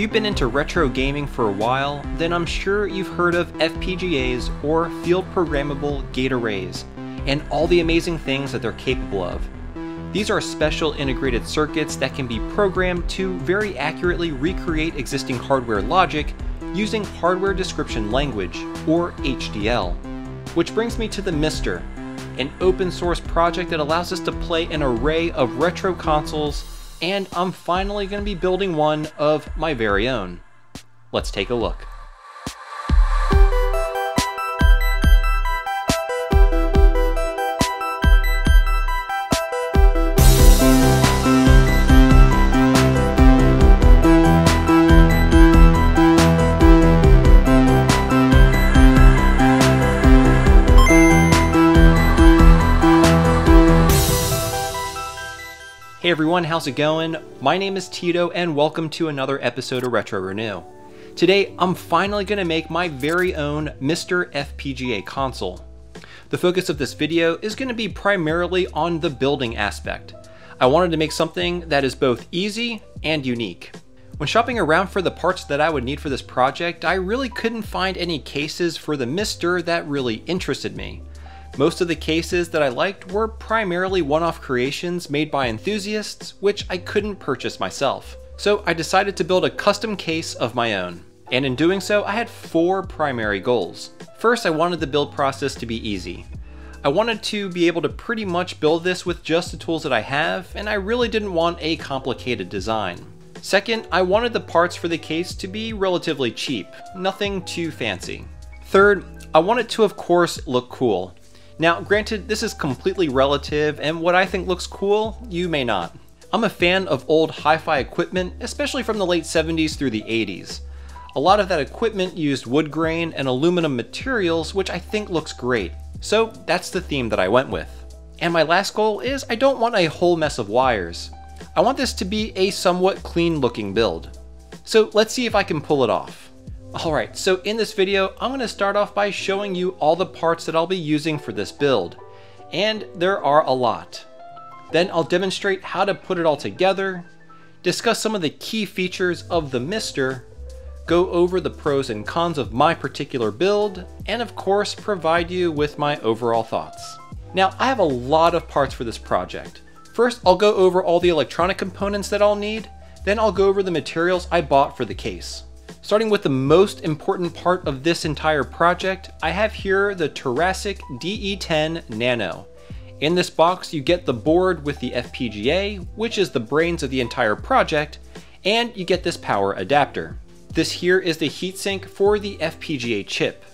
you've been into retro gaming for a while, then I'm sure you've heard of FPGAs or Field Programmable Gate Arrays, and all the amazing things that they're capable of. These are special integrated circuits that can be programmed to very accurately recreate existing hardware logic using Hardware Description Language, or HDL. Which brings me to the MiSTer, an open source project that allows us to play an array of retro consoles and I'm finally going to be building one of my very own. Let's take a look. Hey everyone, how's it going? My name is Tito and welcome to another episode of Retro Renew. Today, I'm finally going to make my very own MiSTer FPGA console. The focus of this video is going to be primarily on the building aspect. I wanted to make something that is both easy and unique. When shopping around for the parts that I would need for this project, I really couldn't find any cases for the MiSTer that really interested me. Most of the cases that I liked were primarily one-off creations made by enthusiasts, which I couldn't purchase myself. So I decided to build a custom case of my own. And in doing so, I had four primary goals. First, I wanted the build process to be easy. I wanted to be able to pretty much build this with just the tools that I have, and I really didn't want a complicated design. Second, I wanted the parts for the case to be relatively cheap, nothing too fancy. Third, I wanted to of course look cool. Now, granted, this is completely relative, and what I think looks cool, you may not. I'm a fan of old hi-fi equipment, especially from the late 70s through the 80s. A lot of that equipment used wood grain and aluminum materials, which I think looks great. So that's the theme that I went with. And my last goal is I don't want a whole mess of wires. I want this to be a somewhat clean looking build. So let's see if I can pull it off. Alright, so in this video, I'm going to start off by showing you all the parts that I'll be using for this build. And there are a lot. Then I'll demonstrate how to put it all together, discuss some of the key features of the MiSTer, go over the pros and cons of my particular build, and of course provide you with my overall thoughts. Now I have a lot of parts for this project. First I'll go over all the electronic components that I'll need, then I'll go over the materials I bought for the case. Starting with the most important part of this entire project, I have here the Terasic DE10 Nano. In this box, you get the board with the FPGA, which is the brains of the entire project, and you get this power adapter. This here is the heatsink for the FPGA chip.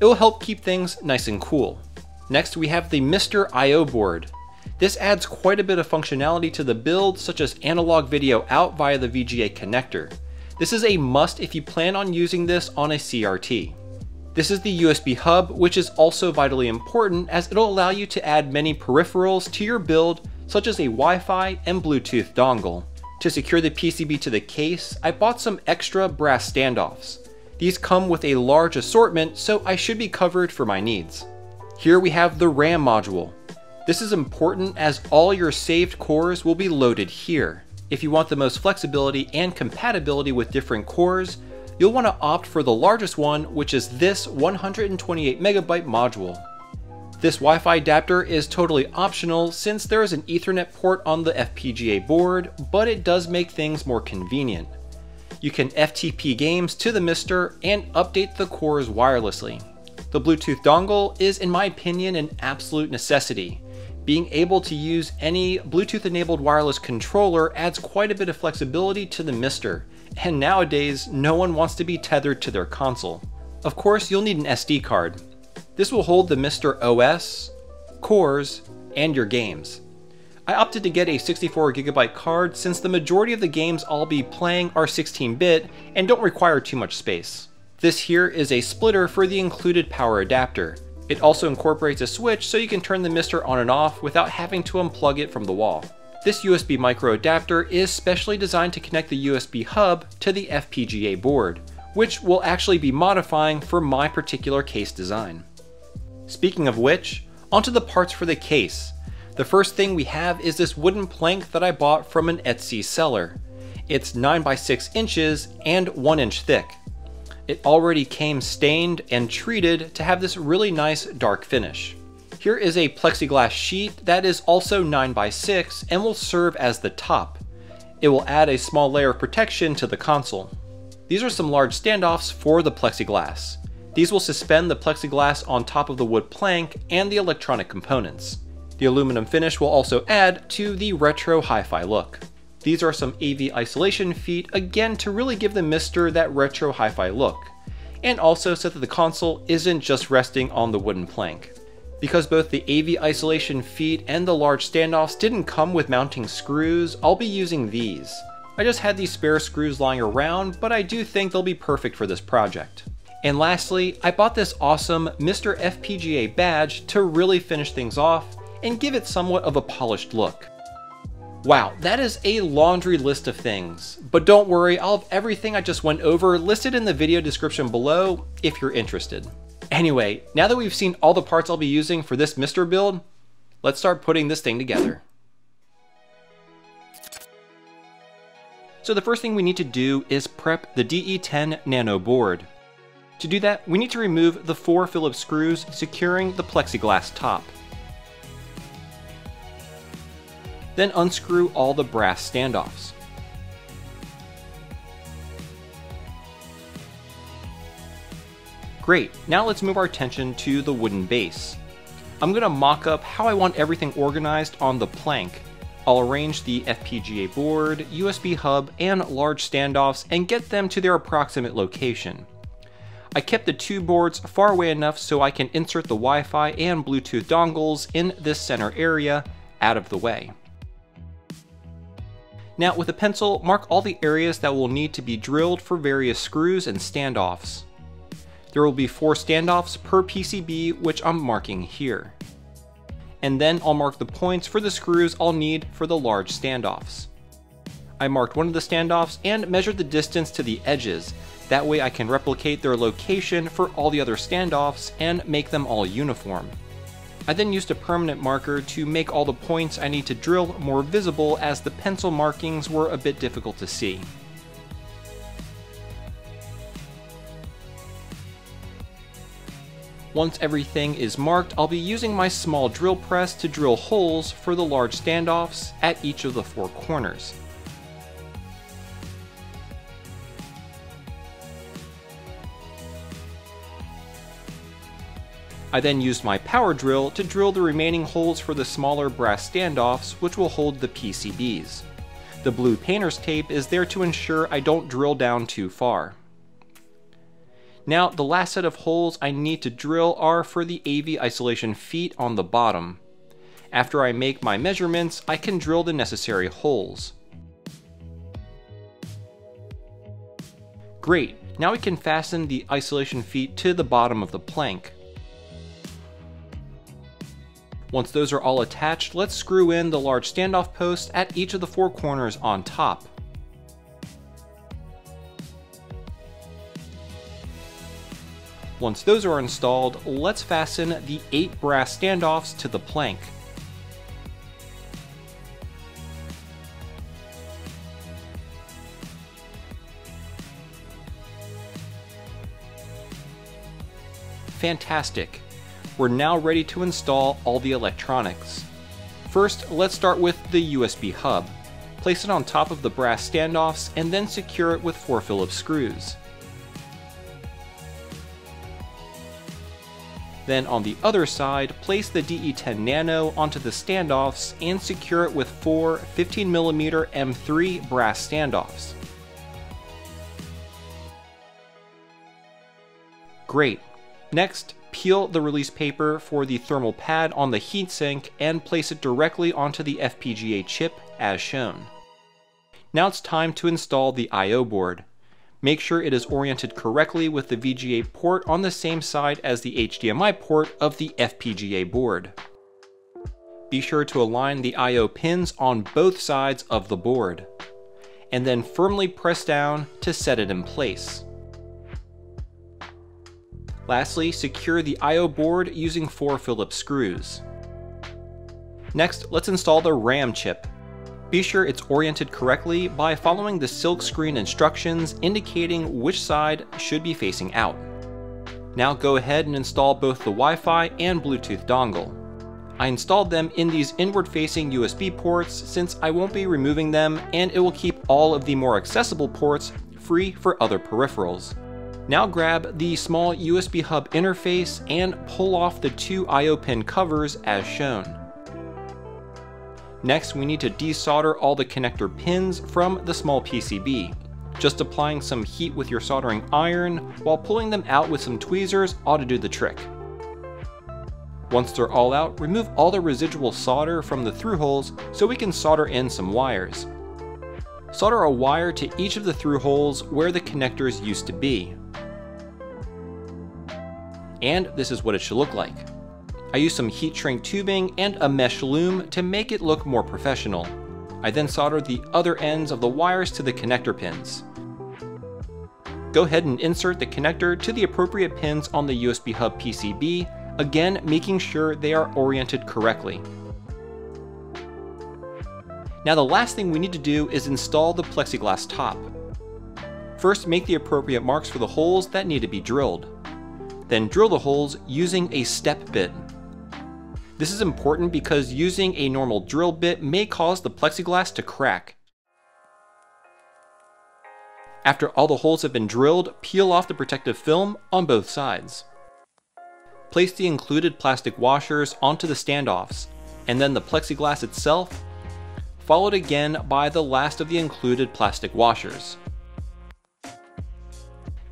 It will help keep things nice and cool. Next, we have the MiSTer I.O. board. This adds quite a bit of functionality to the build, such as analog video out via the VGA connector. This is a must if you plan on using this on a CRT. This is the USB hub, which is also vitally important as it'll allow you to add many peripherals to your build, such as a Wi-Fi and Bluetooth dongle. To secure the PCB to the case, I bought some extra brass standoffs. These come with a large assortment, so I should be covered for my needs. Here we have the RAM module. This is important as all your saved cores will be loaded here. If you want the most flexibility and compatibility with different cores, you'll want to opt for the largest one, which is this 128 megabyte module. This Wi-Fi adapter is totally optional since there is an Ethernet port on the FPGA board, but it does make things more convenient. You can FTP games to the MiSTer and update the cores wirelessly. The Bluetooth dongle is in my opinion an absolute necessity. Being able to use any Bluetooth enabled wireless controller adds quite a bit of flexibility to the MiSTer, and nowadays no one wants to be tethered to their console. Of course, you'll need an SD card. This will hold the MiSTer OS, cores, and your games. I opted to get a 64GB card since the majority of the games I'll be playing are 16-bit and don't require too much space. This here is a splitter for the included power adapter. It also incorporates a switch so you can turn the MiSTer on and off without having to unplug it from the wall. This USB micro adapter is specially designed to connect the USB hub to the FPGA board, which we'll actually be modifying for my particular case design. Speaking of which, onto the parts for the case. The first thing we have is this wooden plank that I bought from an Etsy seller. It's 9 by 6 inches and 1 inch thick. It already came stained and treated to have this really nice dark finish. Here is a plexiglass sheet that is also 9 by 6 and will serve as the top. It will add a small layer of protection to the console. These are some large standoffs for the plexiglass. These will suspend the plexiglass on top of the wood plank and the electronic components. The aluminum finish will also add to the retro hi-fi look. These are some AV isolation feet, again to really give the Mister that retro hi-fi look, and also so that the console isn't just resting on the wooden plank. Because both the AV isolation feet and the large standoffs didn't come with mounting screws, I'll be using these. I just had these spare screws lying around, but I do think they'll be perfect for this project. And lastly, I bought this awesome MiSTer FPGA badge to really finish things off and give it somewhat of a polished look. Wow, that is a laundry list of things. But don't worry, I'll have everything I just went over listed in the video description below if you're interested. Anyway, now that we've seen all the parts I'll be using for this Mister build, let's start putting this thing together. So the first thing we need to do is prep the DE10 Nano board. To do that, we need to remove the four Phillips screws securing the plexiglass top. Then unscrew all the brass standoffs. Great, now let's move our attention to the wooden base. I'm going to mock up how I want everything organized on the plank. I'll arrange the FPGA board, USB hub, and large standoffs and get them to their approximate location. I kept the two boards far away enough so I can insert the Wi-Fi and Bluetooth dongles in this center area out of the way. Now with a pencil, mark all the areas that will need to be drilled for various screws and standoffs. There will be four standoffs per PCB which I'm marking here. And then I'll mark the points for the screws I'll need for the large standoffs. I marked one of the standoffs and measured the distance to the edges that way I can replicate their location for all the other standoffs and make them all uniform. I then used a permanent marker to make all the points I need to drill more visible as the pencil markings were a bit difficult to see. Once everything is marked, I'll be using my small drill press to drill holes for the large standoffs at each of the four corners. I then used my power drill to drill the remaining holes for the smaller brass standoffs which will hold the PCBs. The blue painter's tape is there to ensure I don't drill down too far. Now the last set of holes I need to drill are for the AV isolation feet on the bottom. After I make my measurements, I can drill the necessary holes. Great, now we can fasten the isolation feet to the bottom of the plank. Once those are all attached, let's screw in the large standoff post at each of the four corners on top. Once those are installed, let's fasten the eight brass standoffs to the plank. Fantastic we're now ready to install all the electronics. First, let's start with the USB hub. Place it on top of the brass standoffs and then secure it with 4 Phillips screws. Then on the other side, place the DE10 Nano onto the standoffs and secure it with four 15mm M3 brass standoffs. Great. Next, peel the release paper for the thermal pad on the heatsink and place it directly onto the FPGA chip as shown. Now it's time to install the I.O. board. Make sure it is oriented correctly with the VGA port on the same side as the HDMI port of the FPGA board. Be sure to align the I.O. pins on both sides of the board, and then firmly press down to set it in place. Lastly, secure the I.O. board using four Phillips screws. Next, let's install the RAM chip. Be sure it's oriented correctly by following the silkscreen instructions indicating which side should be facing out. Now go ahead and install both the Wi-Fi and Bluetooth dongle. I installed them in these inward facing USB ports since I won't be removing them and it will keep all of the more accessible ports free for other peripherals. Now grab the small USB hub interface and pull off the two I.O. pin covers as shown. Next, we need to desolder all the connector pins from the small PCB. Just applying some heat with your soldering iron while pulling them out with some tweezers ought to do the trick. Once they're all out, remove all the residual solder from the through holes so we can solder in some wires. Solder a wire to each of the through holes where the connectors used to be. And this is what it should look like. I used some heat shrink tubing and a mesh loom to make it look more professional. I then soldered the other ends of the wires to the connector pins. Go ahead and insert the connector to the appropriate pins on the USB hub PCB, again making sure they are oriented correctly. Now the last thing we need to do is install the plexiglass top. First make the appropriate marks for the holes that need to be drilled. Then drill the holes using a step bit. This is important because using a normal drill bit may cause the plexiglass to crack. After all the holes have been drilled, peel off the protective film on both sides. Place the included plastic washers onto the standoffs, and then the plexiglass itself, followed again by the last of the included plastic washers.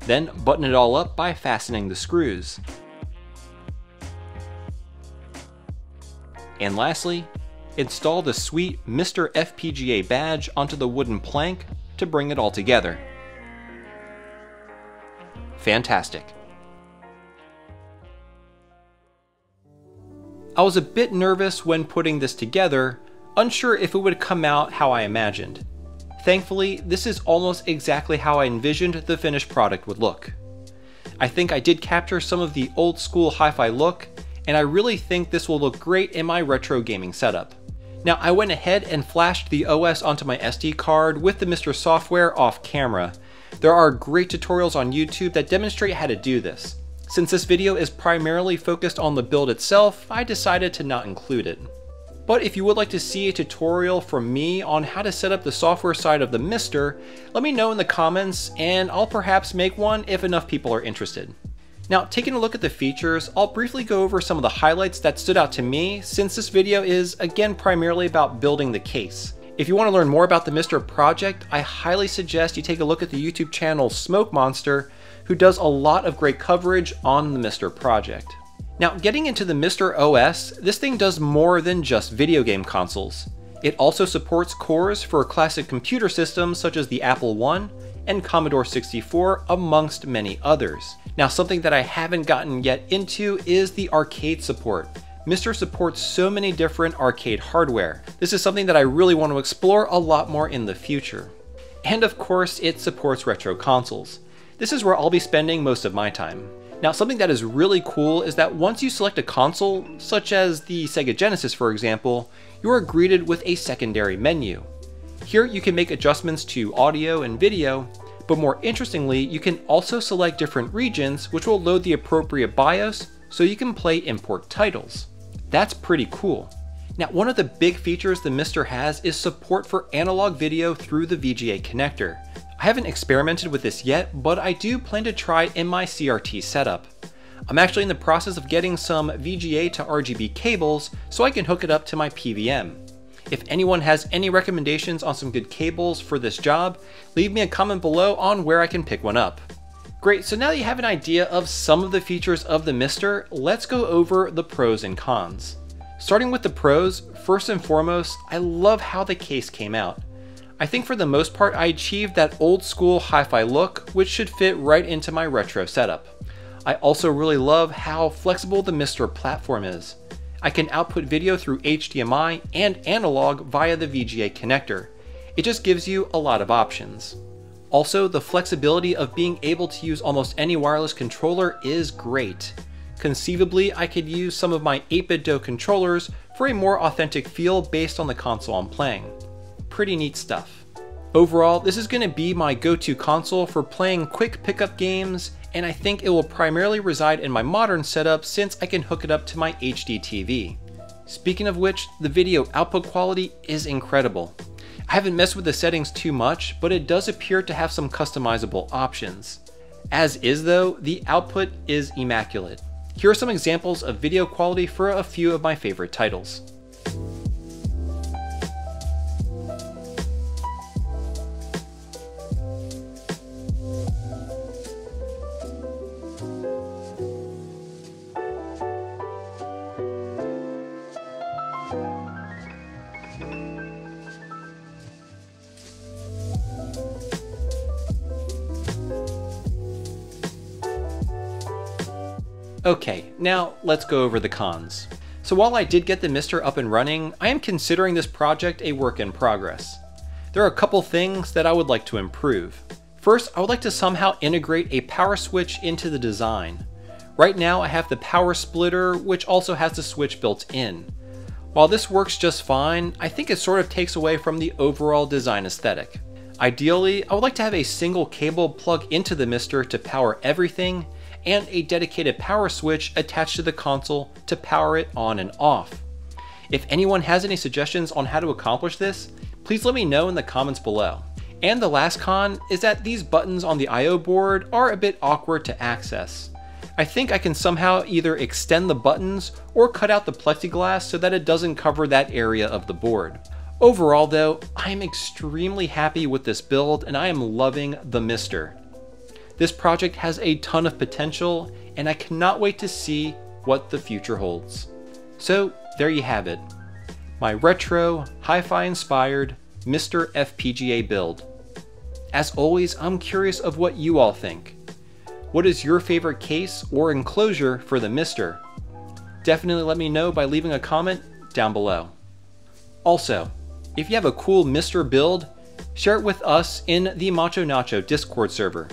Then button it all up by fastening the screws. And lastly, install the sweet MiSTer FPGA badge onto the wooden plank to bring it all together. Fantastic. I was a bit nervous when putting this together, unsure if it would come out how I imagined. Thankfully, this is almost exactly how I envisioned the finished product would look. I think I did capture some of the old school hi-fi look, and I really think this will look great in my retro gaming setup. Now I went ahead and flashed the OS onto my SD card with the MiSTer software off camera. There are great tutorials on YouTube that demonstrate how to do this. Since this video is primarily focused on the build itself, I decided to not include it. But if you would like to see a tutorial from me on how to set up the software side of the MiSTer, let me know in the comments and I'll perhaps make one if enough people are interested. Now, taking a look at the features, I'll briefly go over some of the highlights that stood out to me since this video is, again, primarily about building the case. If you want to learn more about the MiSTer project, I highly suggest you take a look at the YouTube channel Smoke Monster, who does a lot of great coverage on the MiSTer project. Now, getting into the MiSTer OS, this thing does more than just video game consoles. It also supports cores for classic computer systems such as the Apple I, and Commodore 64, amongst many others. Now, something that I haven't gotten yet into is the arcade support. MiSTer supports so many different arcade hardware. This is something that I really want to explore a lot more in the future. And of course, it supports retro consoles. This is where I'll be spending most of my time. Now, something that is really cool is that once you select a console, such as the Sega Genesis for example, you are greeted with a secondary menu. Here you can make adjustments to audio and video, but more interestingly, you can also select different regions which will load the appropriate BIOS so you can play import titles. That's pretty cool. Now, one of the big features the MiSTer has is support for analog video through the VGA connector. I haven't experimented with this yet, but I do plan to try in my CRT setup. I'm actually in the process of getting some VGA to RGB cables so I can hook it up to my PVM. If anyone has any recommendations on some good cables for this job, leave me a comment below on where I can pick one up. Great, so now that you have an idea of some of the features of the MiSTer, let's go over the pros and cons. Starting with the pros, first and foremost, I love how the case came out. I think for the most part I achieved that old school hi-fi look, which should fit right into my retro setup. I also really love how flexible the MiSTer platform is. I can output video through HDMI and analog via the VGA connector. It just gives you a lot of options. Also, the flexibility of being able to use almost any wireless controller is great. Conceivably, I could use some of my 8BitDo controllers for a more authentic feel based on the console I'm playing. Pretty neat stuff. Overall, this is going to be my go-to console for playing quick pickup games, and I think it will primarily reside in my modern setup since I can hook it up to my HD TV. Speaking of which, the video output quality is incredible. I haven't messed with the settings too much, but it does appear to have some customizable options. As is though, the output is immaculate. Here are some examples of video quality for a few of my favorite titles. Okay, now let's go over the cons. So while I did get the Mister up and running, I am considering this project a work in progress. There are a couple things that I would like to improve. First, I would like to somehow integrate a power switch into the design. Right now I have the power splitter, which also has the switch built in. While this works just fine, I think it sort of takes away from the overall design aesthetic. Ideally, I would like to have a single cable plug into the Mister to power everything, and a dedicated power switch attached to the console to power it on and off. If anyone has any suggestions on how to accomplish this, please let me know in the comments below. And the last con is that these buttons on the I.O. board are a bit awkward to access. I think I can somehow either extend the buttons or cut out the plexiglass so that it doesn't cover that area of the board. Overall though, I am extremely happy with this build and I am loving the Mister. This project has a ton of potential, and I cannot wait to see what the future holds. So, there you have it. My retro, hi fi inspired Mister FPGA build. As always, I'm curious of what you all think. What is your favorite case or enclosure for the Mister? Definitely let me know by leaving a comment down below. Also, if you have a cool Mister build, share it with us in the Macho Nacho Discord server.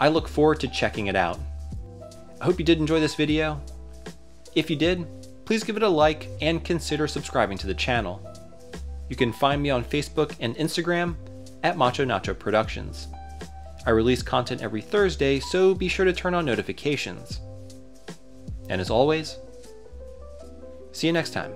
I look forward to checking it out. I hope you did enjoy this video. If you did, please give it a like and consider subscribing to the channel. You can find me on Facebook and Instagram at Macho Nacho Productions. I release content every Thursday, so be sure to turn on notifications. And as always, see you next time.